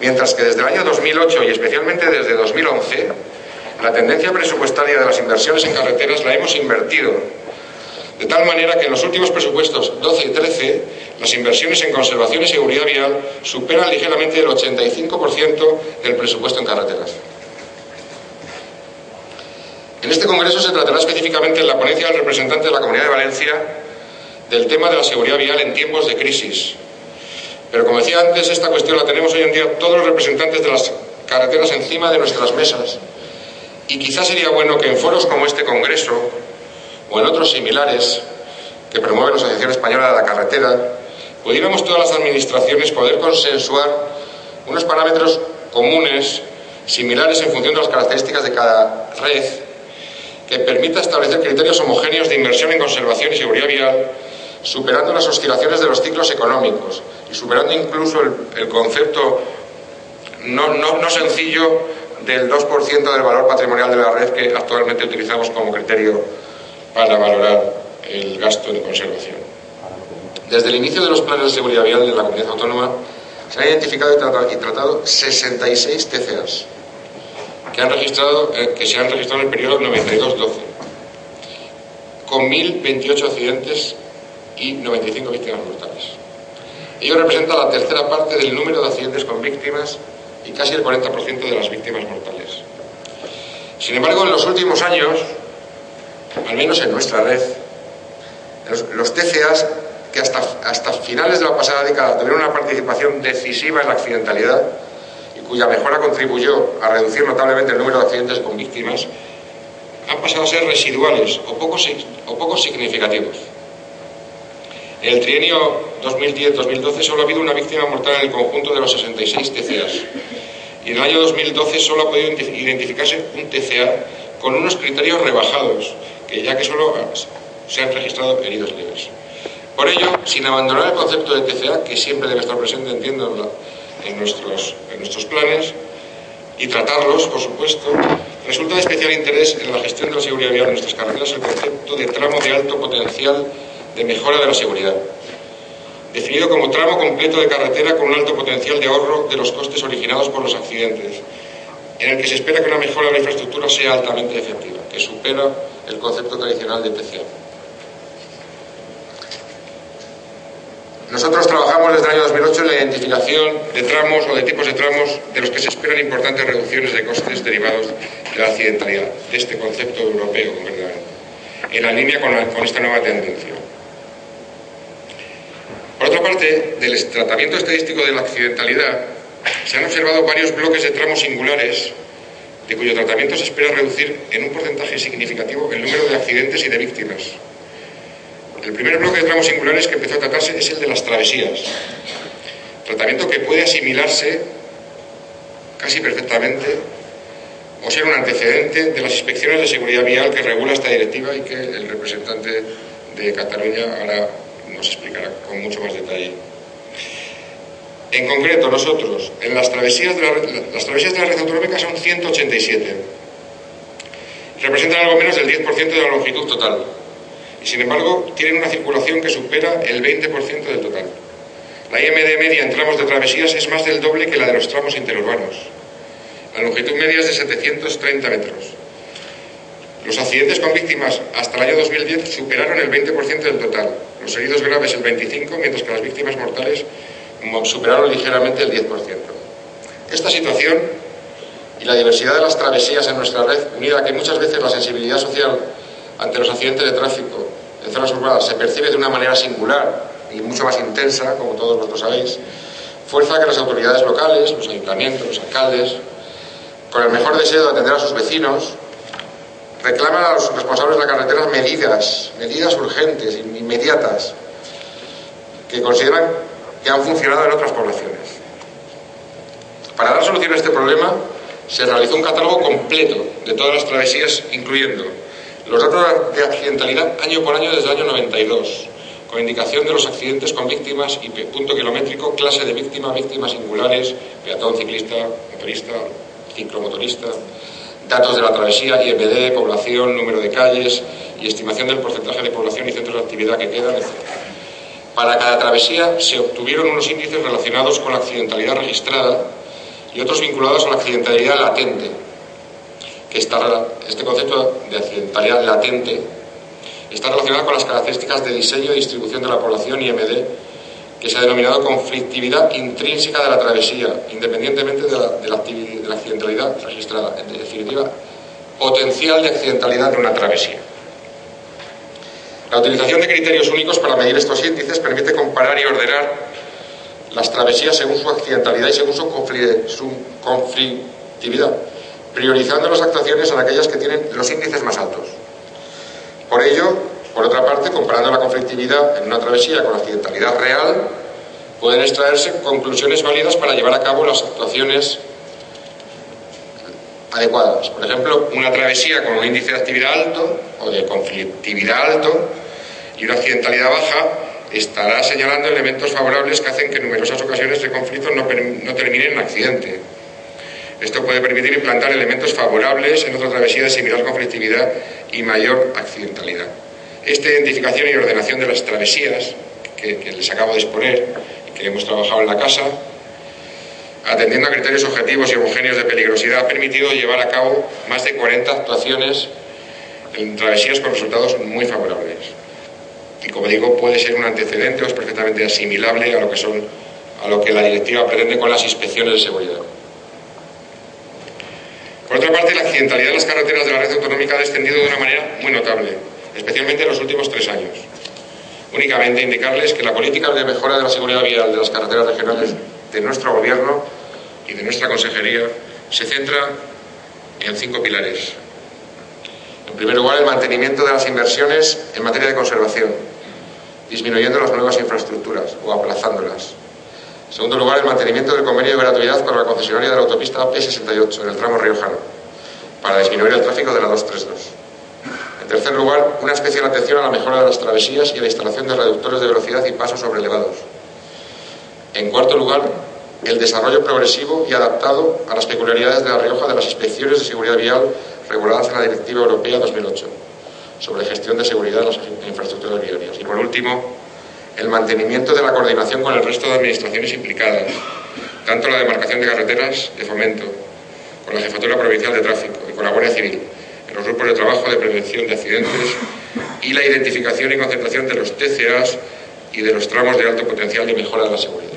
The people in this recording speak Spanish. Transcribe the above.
mientras que desde el año 2008 y especialmente desde 2011, la tendencia presupuestaria de las inversiones en carreteras la hemos invertido, de tal manera que en los últimos presupuestos 12 y 13 las inversiones en conservación y seguridad vial superan ligeramente el 85% del presupuesto en carreteras. En este congreso se tratará específicamente en la ponencia del representante de la Comunidad de Valencia del tema de la seguridad vial en tiempos de crisis. Pero como decía antes, esta cuestión la tenemos hoy en día todos los representantes de las carreteras encima de nuestras mesas. Y quizás sería bueno que en foros como este congreso o en otros similares que promueve la Asociación Española de la Carretera, pudiéramos todas las administraciones poder consensuar unos parámetros comunes, similares en función de las características de cada red que permita establecer criterios homogéneos de inversión en conservación y seguridad vial, superando las oscilaciones de los ciclos económicos y superando incluso el, concepto no, no sencillo del 2% del valor patrimonial de la red que actualmente utilizamos como criterio para valorar el gasto de conservación. Desde el inicio de los planes de seguridad vial de la comunidad autónoma se han identificado y tratado 66 TCAs que, han registrado, eh, que se han registrado en el periodo 92-12, con 1.028 accidentes y 95 víctimas mortales. Ello representa la tercera parte del número de accidentes con víctimas y casi el 40% de las víctimas mortales. Sin embargo, en los últimos años, al menos en nuestra red, los, TCAs, que hasta, hasta finales de la pasada década tuvieron una participación decisiva en la accidentalidad, cuya mejora contribuyó a reducir notablemente el número de accidentes con víctimas, han pasado a ser residuales o poco, o poco significativos. El trienio 2010-2012 solo ha habido una víctima mortal en el conjunto de los 66 TCAs. Y en el año 2012 solo ha podido identificarse un TCA con unos criterios rebajados, que ya que solo se han registrado heridos leves. Por ello, sin abandonar el concepto de TCA, que siempre debe estar presente, entiendo, en nuestros, en nuestros planes y tratarlos, por supuesto, resulta de especial interés en la gestión de la seguridad vial en nuestras carreteras el concepto de tramo de alto potencial de mejora de la seguridad, definido como tramo completo de carretera con un alto potencial de ahorro de los costes originados por los accidentes, en el que se espera que una mejora de la infraestructura sea altamente efectiva, que supera el concepto tradicional de PCA. Nosotros trabajamos desde el año 2008 en la identificación de tramos o de tipos de tramos de los que se esperan importantes reducciones de costes derivados de la accidentalidad, de este concepto europeo, en la línea con, con esta nueva tendencia. Por otra parte, del tratamiento estadístico de la accidentalidad, se han observado varios bloques de tramos singulares de cuyo tratamiento se espera reducir en un porcentaje significativo el número de accidentes y de víctimas. El primer bloque de tramos singulares que empezó a tratarse es el de las travesías, tratamiento que puede asimilarse casi perfectamente o ser un antecedente de las inspecciones de seguridad vial que regula esta directiva y que el representante de Cataluña ahora nos explicará con mucho más detalle. En concreto, nosotros, en las travesías de la, las travesías de la red autonómica son 187. Representan algo menos del 10% de la longitud total y sin embargo tienen una circulación que supera el 20% del total. La IMD media en tramos de travesías es más del doble que la de los tramos interurbanos. La longitud media es de 730 metros. Los accidentes con víctimas hasta el año 2010 superaron el 20% del total, los heridos graves el 25%, mientras que las víctimas mortales superaron ligeramente el 10%. Esta situación y la diversidad de las travesías en nuestra red, unida a que muchas veces la sensibilidad social ante los accidentes de tráfico en zonas urbanas se percibe de una manera singular y mucho más intensa, como todos vosotros sabéis, fuerza que las autoridades locales, los ayuntamientos, los alcaldes, con el mejor deseo de atender a sus vecinos, reclaman a los responsables de la carretera medidas, medidas urgentes, inmediatas, que consideran que han funcionado en otras poblaciones. Para dar solución a este problema, se realizó un catálogo completo de todas las travesías, incluyendo los datos de accidentalidad año por año desde el año 92, con indicación de los accidentes con víctimas y punto kilométrico, clase de víctima, víctimas singulares, peatón, ciclista, motorista, ciclomotorista, datos de la travesía, IMD, población, número de calles y estimación del porcentaje de población y centros de actividad que quedan, etc. Para cada travesía se obtuvieron unos índices relacionados con la accidentalidad registrada y otros vinculados a la accidentalidad latente, que está, este concepto de accidentalidad latente está relacionado con las características de diseño y distribución de la población IMD, que se ha denominado conflictividad intrínseca de la travesía, independientemente de la, de la, de la accidentalidad registrada. En definitiva, potencial de accidentalidad de una travesía. La utilización de criterios únicos para medir estos índices permite comparar y ordenar las travesías según su accidentalidad y según su conflictividad, priorizando las actuaciones en aquellas que tienen los índices más altos. Por ello, por otra parte, comparando la conflictividad en una travesía con la accidentalidad real, pueden extraerse conclusiones válidas para llevar a cabo las actuaciones adecuadas. Por ejemplo, una travesía con un índice de actividad alto o de conflictividad alto y una accidentalidad baja estará señalando elementos favorables que hacen que en numerosas ocasiones el conflicto no, no termine en accidente. Esto puede permitir implantar elementos favorables en otra travesía de similar conflictividad y mayor accidentalidad. Esta identificación y ordenación de las travesías que, les acabo de exponer, que hemos trabajado en la casa, atendiendo a criterios objetivos y homogéneos de peligrosidad, ha permitido llevar a cabo más de 40 actuaciones en travesías con resultados muy favorables. Y como digo, puede ser un antecedente o es perfectamente asimilable a lo que son a lo que la directiva pretende con las inspecciones de seguridad. Por otra parte, la accidentalidad de las carreteras de la red autonómica ha descendido de una manera muy notable, especialmente en los últimos tres años. Únicamente indicarles que la política de mejora de la seguridad vial de las carreteras regionales de nuestro gobierno y de nuestra consejería se centra en cinco pilares. En primer lugar, el mantenimiento de las inversiones en materia de conservación, disminuyendo las nuevas infraestructuras o aplazándolas. En segundo lugar, el mantenimiento del convenio de gratuidad para la concesionaria de la autopista P68 en el tramo riojano, para disminuir el tráfico de la 232. En tercer lugar, una especial atención a la mejora de las travesías y la instalación de reductores de velocidad y pasos sobre elevados. En cuarto lugar, el desarrollo progresivo y adaptado a las peculiaridades de La Rioja de las inspecciones de seguridad vial reguladas en la Directiva Europea 2008 sobre gestión de seguridad en las infraestructuras viarias. Y por último, el mantenimiento de la coordinación con el resto de administraciones implicadas, tanto la demarcación de carreteras de fomento, con la Jefatura Provincial de Tráfico y con la Guardia Civil, los grupos de trabajo de prevención de accidentes y la identificación y concentración de los TCAs y de los tramos de alto potencial de mejora de la seguridad.